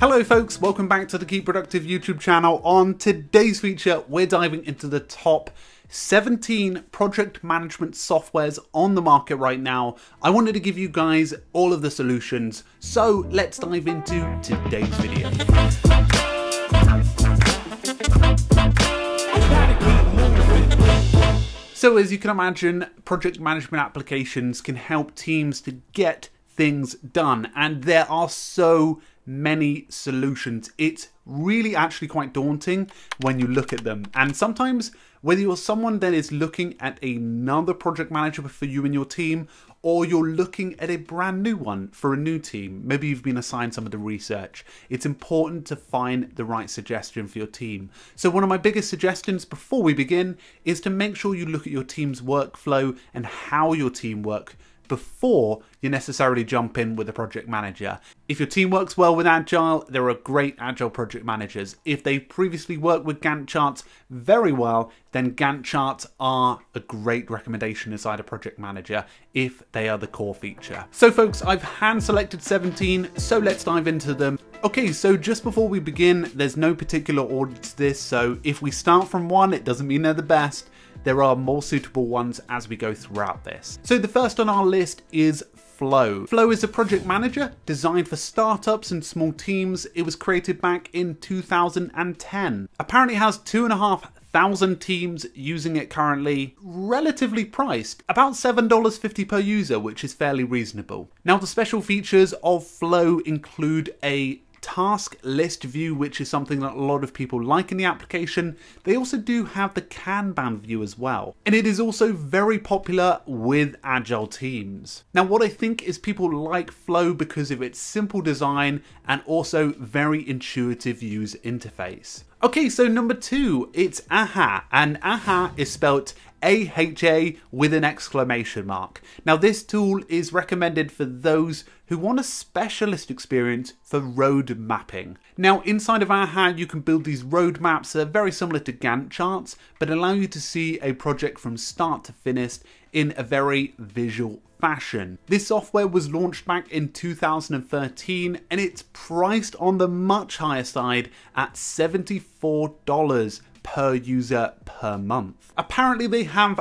Hello folks, welcome back to the Keep Productive YouTube channel. On today's feature, we're diving into the top 17 project management softwares on the market right now. I wanted to give you guys all of the solutions, so let's dive into today's video. So as you can imagine, project management applications can help teams to get things done and there are so many solutions. It's really actually quite daunting when you look at them. And sometimes whether you're someone that is looking at another project manager for you and your team or you're looking at a brand new one for a new team, maybe you've been assigned some of the research, it's important to find the right suggestion for your team. So one of my biggest suggestions before we begin is to make sure you look at your team's workflow and how your team work before you necessarily jump in with a project manager. If your team works well with Agile, there are great Agile project managers. If they've previously worked with Gantt charts very well, then Gantt charts are a great recommendation inside a project manager if they are the core feature. So folks, I've hand selected 17, so let's dive into them. Okay, so just before we begin, there's no particular order to this, so if we start from one, it doesn't mean they're the best there are more suitable ones as we go throughout this. So the first on our list is Flow. Flow is a project manager designed for startups and small teams. It was created back in 2010. Apparently has two and a half thousand teams using it currently, relatively priced, about $7.50 per user, which is fairly reasonable. Now the special features of Flow include a task list view, which is something that a lot of people like in the application. They also do have the Kanban view as well. And it is also very popular with agile teams. Now, what I think is people like Flow because of its simple design and also very intuitive user interface. Okay, so number two, it's AHA, and AHA is spelt AHA with an exclamation mark. Now, this tool is recommended for those who want a specialist experience for road mapping. Now, inside of AHA, you can build these road maps that are very similar to Gantt charts, but allow you to see a project from start to finish in a very visual fashion. This software was launched back in 2013 and it's priced on the much higher side at $74 per user per month. Apparently they have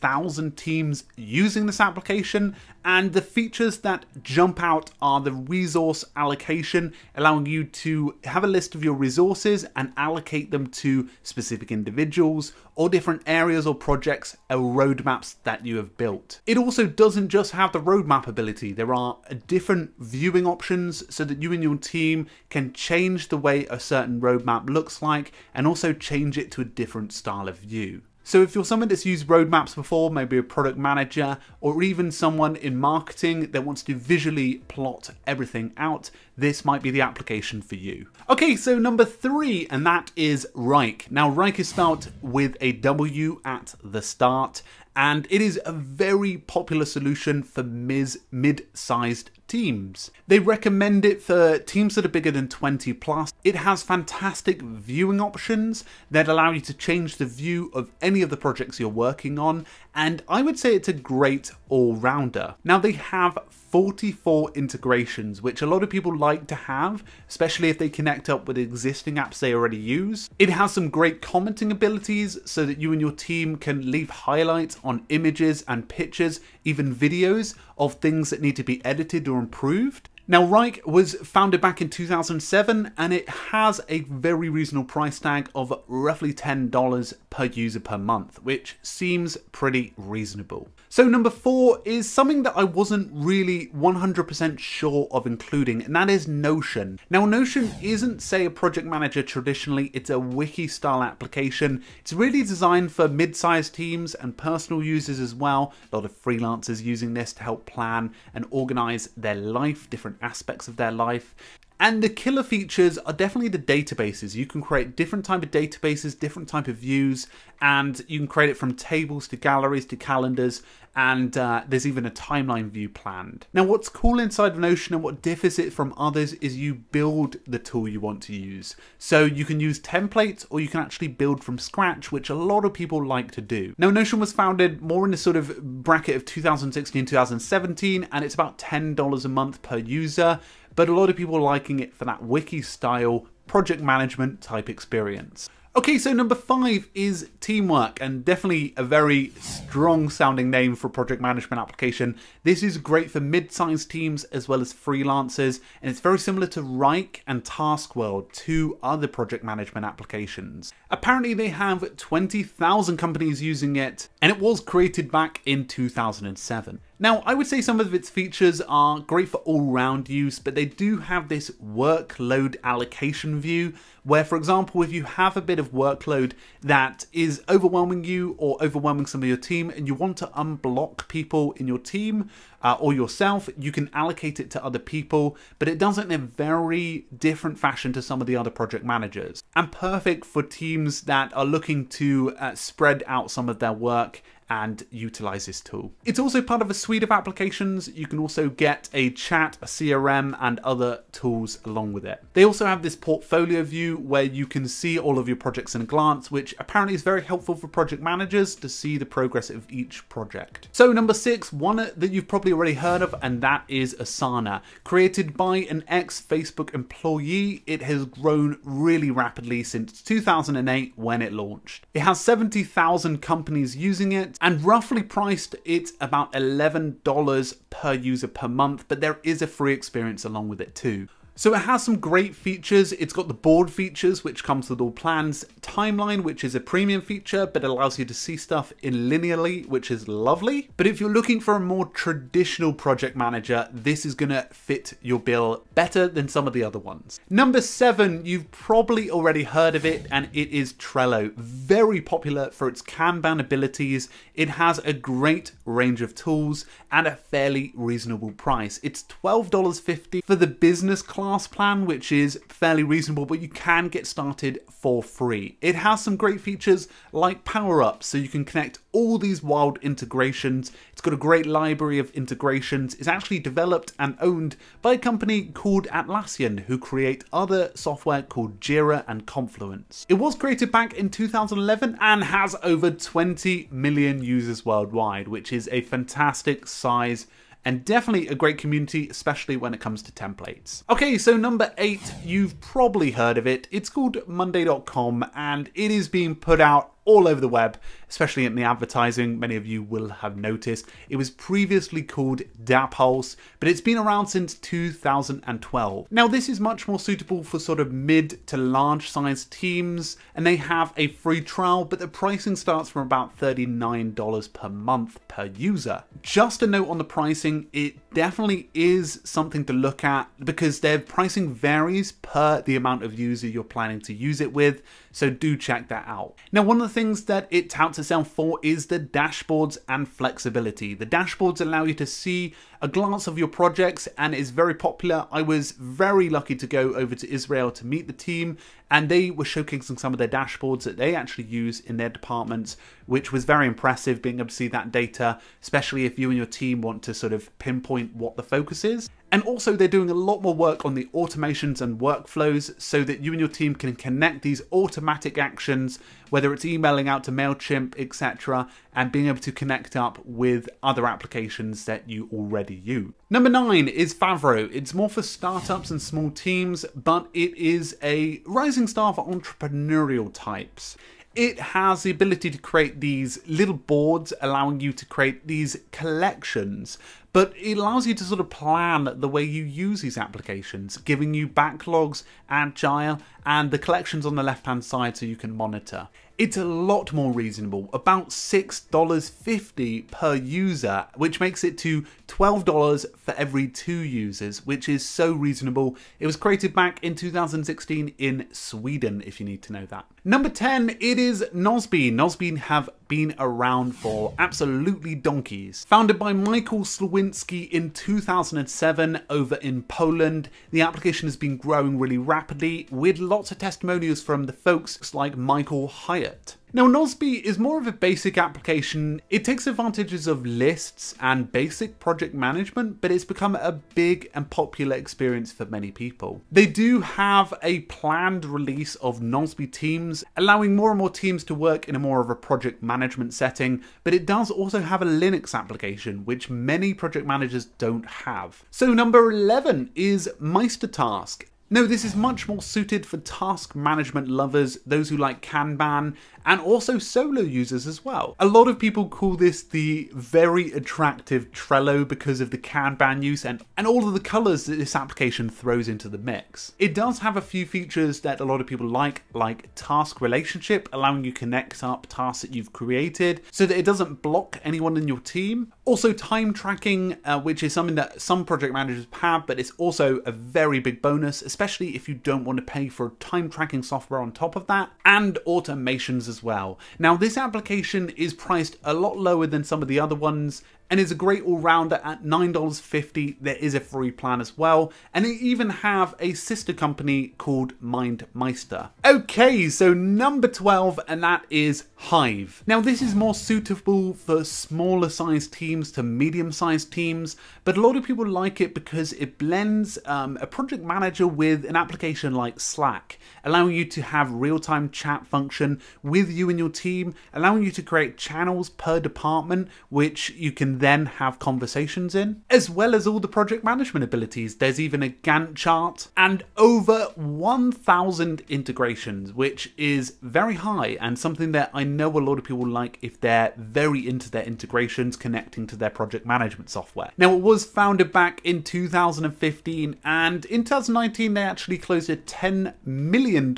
5,000 teams using this application and the features that jump out are the resource allocation, allowing you to have a list of your resources and allocate them to specific individuals or different areas or projects or roadmaps that you have built. It also doesn't just have the roadmap ability, there are different viewing options so that you and your team can change the way a certain roadmap looks like and also change it to a different style of view. So if you're someone that's used roadmaps before, maybe a product manager, or even someone in marketing that wants to visually plot everything out, this might be the application for you. Okay, so number three, and that is Wrike. Now, Wrike is spelled with a W at the start, and it is a very popular solution for mid-sized teams. They recommend it for teams that are bigger than 20 plus. It has fantastic viewing options that allow you to change the view of any of the projects you're working on, and I would say it's a great all-rounder. Now they have 44 integrations, which a lot of people like to have, especially if they connect up with existing apps they already use. It has some great commenting abilities so that you and your team can leave highlights on images and pictures, even videos of things that need to be edited or improved. Now, Wrike was founded back in 2007 and it has a very reasonable price tag of roughly $10 per user per month, which seems pretty reasonable. So number four is something that I wasn't really 100% sure of including, and that is Notion. Now Notion isn't say a project manager traditionally, it's a wiki style application. It's really designed for mid-sized teams and personal users as well. A lot of freelancers using this to help plan and organize their life, different aspects of their life. And the killer features are definitely the databases. You can create different type of databases, different type of views, and you can create it from tables to galleries to calendars, and uh, there's even a timeline view planned. Now what's cool inside of Notion and what differs it from others is you build the tool you want to use. So you can use templates or you can actually build from scratch, which a lot of people like to do. Now Notion was founded more in the sort of bracket of 2016, 2017, and it's about $10 a month per user but a lot of people liking it for that wiki style project management type experience. Okay, so number five is Teamwork, and definitely a very strong sounding name for a project management application. This is great for mid sized teams as well as freelancers, and it's very similar to Wrike and TaskWorld, two other project management applications. Apparently, they have 20,000 companies using it, and it was created back in 2007. Now, I would say some of its features are great for all round use, but they do have this workload allocation view where, for example, if you have a bit of workload that is overwhelming you or overwhelming some of your team and you want to unblock people in your team uh, or yourself, you can allocate it to other people, but it does it in a very different fashion to some of the other project managers. And perfect for teams that are looking to uh, spread out some of their work and utilize this tool. It's also part of a suite of applications. You can also get a chat, a CRM, and other tools along with it. They also have this portfolio view where you can see all of your projects in a glance, which apparently is very helpful for project managers to see the progress of each project. So number six, one that you've probably already heard of, and that is Asana. Created by an ex-Facebook employee, it has grown really rapidly since 2008 when it launched. It has 70,000 companies using it, and roughly priced it's about $11 per user per month, but there is a free experience along with it too. So it has some great features. It's got the board features, which comes with all plans. Timeline, which is a premium feature, but allows you to see stuff in linearly, which is lovely. But if you're looking for a more traditional project manager, this is gonna fit your bill better than some of the other ones. Number seven, you've probably already heard of it, and it is Trello. Very popular for its Kanban abilities. It has a great range of tools and a fairly reasonable price. It's $12.50 for the business class plan, which is fairly reasonable, but you can get started for free. It has some great features like power ups, so you can connect all these wild integrations. It's got a great library of integrations. It's actually developed and owned by a company called Atlassian, who create other software called Jira and Confluence. It was created back in 2011 and has over 20 million users worldwide, which is a fantastic size and definitely a great community, especially when it comes to templates. Okay, so number eight, you've probably heard of it. It's called Monday.com and it is being put out all over the web, especially in the advertising. Many of you will have noticed. It was previously called Dapulse, but it's been around since 2012. Now, this is much more suitable for sort of mid to large size teams, and they have a free trial, but the pricing starts from about $39 per month per user. Just a note on the pricing, it definitely is something to look at because their pricing varies per the amount of user you're planning to use it with, so do check that out. Now, one of the things that it touts itself for is the dashboards and flexibility. The dashboards allow you to see a glance of your projects and is very popular. I was very lucky to go over to Israel to meet the team and they were showcasing some of their dashboards that they actually use in their departments, which was very impressive being able to see that data, especially if you and your team want to sort of pinpoint what the focus is. And also, they're doing a lot more work on the automations and workflows so that you and your team can connect these automatic actions, whether it's emailing out to MailChimp, etc., and being able to connect up with other applications that you already use. Number nine is Favro. It's more for startups and small teams, but it is a rising star for entrepreneurial types it has the ability to create these little boards allowing you to create these collections but it allows you to sort of plan the way you use these applications, giving you backlogs, agile, and the collections on the left hand side so you can monitor. It's a lot more reasonable, about $6.50 per user, which makes it to $12 for every two users, which is so reasonable. It was created back in 2016 in Sweden, if you need to know that. Number 10, it is Nozbe. Nozbe have been around for absolutely donkeys. Founded by Michael Sliwinski in 2007 over in Poland, the application has been growing really rapidly with lots of testimonials from the folks like Michael Hyatt. Now, Nozbe is more of a basic application. It takes advantages of lists and basic project management, but it's become a big and popular experience for many people. They do have a planned release of Nozbe Teams, allowing more and more teams to work in a more of a project management setting, but it does also have a Linux application, which many project managers don't have. So number 11 is Meistertask. No, this is much more suited for task management lovers, those who like Kanban, and also solo users as well. A lot of people call this the very attractive Trello because of the Kanban use and, and all of the colors that this application throws into the mix. It does have a few features that a lot of people like, like task relationship, allowing you connect up tasks that you've created so that it doesn't block anyone in your team. Also time tracking, uh, which is something that some project managers have, but it's also a very big bonus, especially if you don't want to pay for time tracking software on top of that, and automations as well. Now, this application is priced a lot lower than some of the other ones and is a great all-rounder at $9.50. There is a free plan as well, and they even have a sister company called MindMeister. Okay, so number 12, and that is Hive. Now, this is more suitable for smaller sized teams to medium sized teams, but a lot of people like it because it blends um, a project manager with an application like Slack, allowing you to have real-time chat function with you and your team, allowing you to create channels per department, which you can then have conversations in, as well as all the project management abilities. There's even a Gantt chart and over 1,000 integrations, which is very high and something that I know a lot of people like if they're very into their integrations connecting to their project management software. Now, it was founded back in 2015 and in 2019 they actually closed a $10 million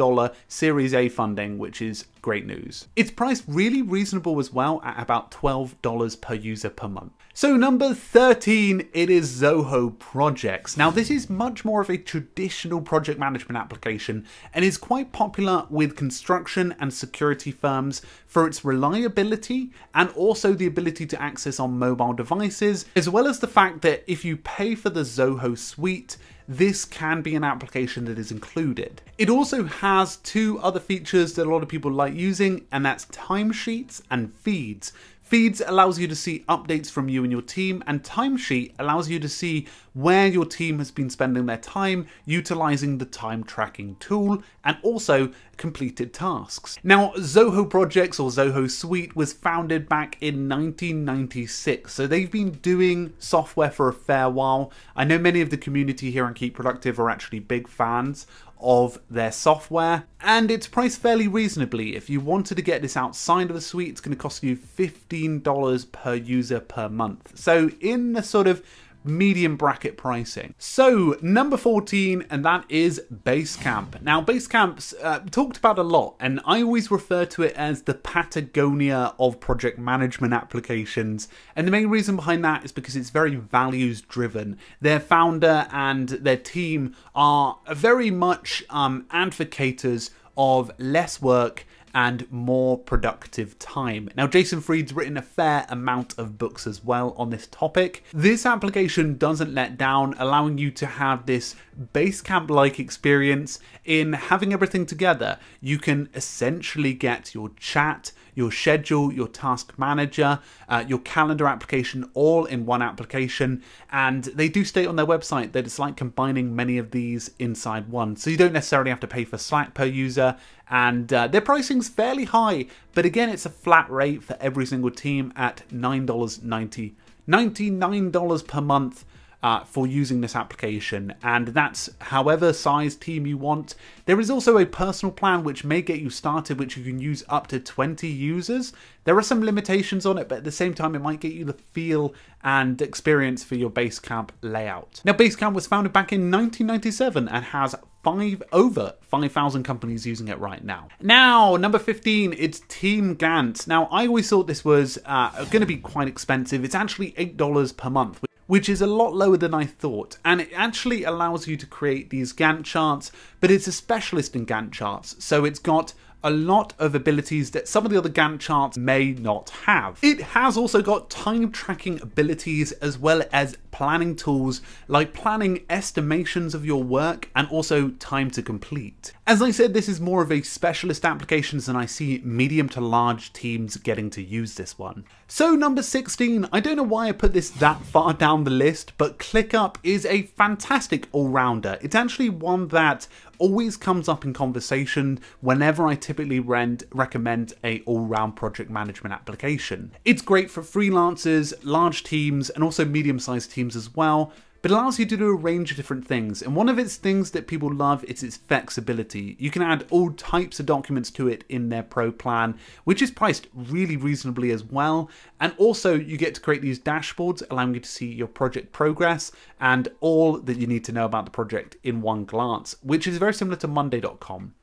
Series A funding, which is great news. It's priced really reasonable as well at about $12 per user per month. So number 13, it is Zoho Projects. Now this is much more of a traditional project management application and is quite popular with construction and security firms for its reliability and also the ability to access on mobile devices, as well as the fact that if you pay for the Zoho suite, this can be an application that is included. It also has two other features that a lot of people like using, and that's timesheets and feeds. Feeds allows you to see updates from you and your team, and Timesheet allows you to see where your team has been spending their time utilizing the time tracking tool and also completed tasks. Now, Zoho Projects or Zoho Suite was founded back in 1996, so they've been doing software for a fair while. I know many of the community here on Keep Productive are actually big fans of their software and it's priced fairly reasonably. If you wanted to get this outside of the suite, it's going to cost you $15 per user per month. So in the sort of medium bracket pricing. So number 14, and that is Basecamp. Now Basecamp's uh, talked about a lot, and I always refer to it as the Patagonia of project management applications. And the main reason behind that is because it's very values driven. Their founder and their team are very much um, advocates of less work and more productive time. Now, Jason Fried's written a fair amount of books as well on this topic. This application doesn't let down, allowing you to have this Basecamp like experience in having everything together. You can essentially get your chat, your schedule, your task manager, uh, your calendar application all in one application. And they do state on their website that it's like combining many of these inside one. So you don't necessarily have to pay for Slack per user. And uh, their pricing's fairly high, but again, it's a flat rate for every single team at $9.90. $99 per month uh, for using this application, and that's however size team you want. There is also a personal plan which may get you started, which you can use up to 20 users. There are some limitations on it, but at the same time, it might get you the feel and experience for your Basecamp layout. Now, Basecamp was founded back in 1997 and has five over 5,000 companies using it right now. Now, number 15, it's TeamGantt. Now, I always thought this was uh, going to be quite expensive. It's actually $8 per month, which is a lot lower than I thought. And it actually allows you to create these Gantt charts, but it's a specialist in Gantt charts. So it's got a lot of abilities that some of the other Gantt charts may not have. It has also got time tracking abilities as well as planning tools like planning estimations of your work and also time to complete. As I said, this is more of a specialist applications and I see medium to large teams getting to use this one. So number 16, I don't know why I put this that far down the list, but ClickUp is a fantastic all-rounder. It's actually one that always comes up in conversation whenever I typically rend, recommend a all-round project management application. It's great for freelancers, large teams, and also medium-sized teams as well, but allows you to do a range of different things. And one of its things that people love is its flexibility. You can add all types of documents to it in their Pro plan, which is priced really reasonably as well. And also you get to create these dashboards allowing you to see your project progress and all that you need to know about the project in one glance, which is very similar to Monday.com.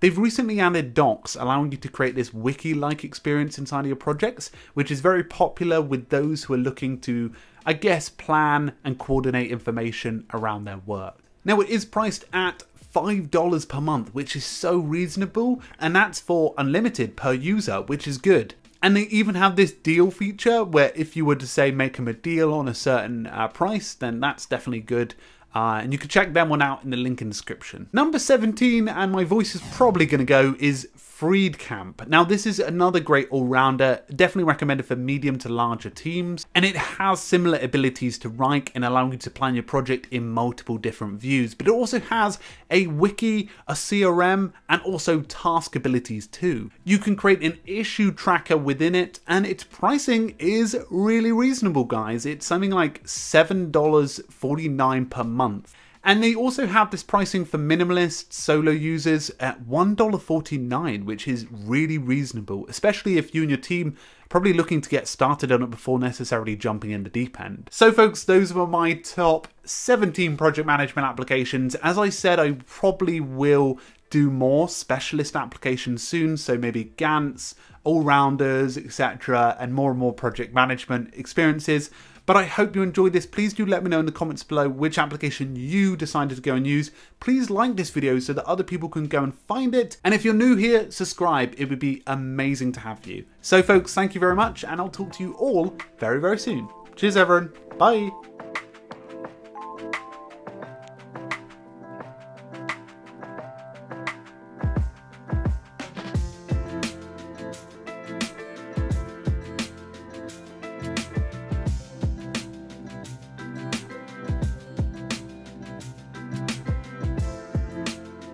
They've recently added docs, allowing you to create this wiki-like experience inside of your projects, which is very popular with those who are looking to, I guess, plan and coordinate information around their work. Now it is priced at $5 per month, which is so reasonable, and that's for unlimited per user, which is good. And they even have this deal feature where if you were to say make them a deal on a certain uh, price, then that's definitely good. Uh, and you can check that one out in the link in the description. Number 17, and my voice is probably going to go, is Freedcamp. Now, this is another great all rounder, definitely recommended for medium to larger teams, and it has similar abilities to Wrike in allowing you to plan your project in multiple different views. But it also has a wiki, a CRM, and also task abilities too. You can create an issue tracker within it, and its pricing is really reasonable, guys. It's something like $7.49 per month. And they also have this pricing for minimalist solo users at $1.49, which is really reasonable, especially if you and your team are probably looking to get started on it before necessarily jumping in the deep end. So folks, those were my top 17 project management applications. As I said, I probably will do more specialist applications soon, so maybe Gantt's, all-rounders, etc., and more and more project management experiences. But I hope you enjoyed this. Please do let me know in the comments below which application you decided to go and use. Please like this video so that other people can go and find it. And if you're new here, subscribe. It would be amazing to have you. So folks, thank you very much and I'll talk to you all very, very soon. Cheers everyone. Bye.